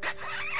Ha ha ha!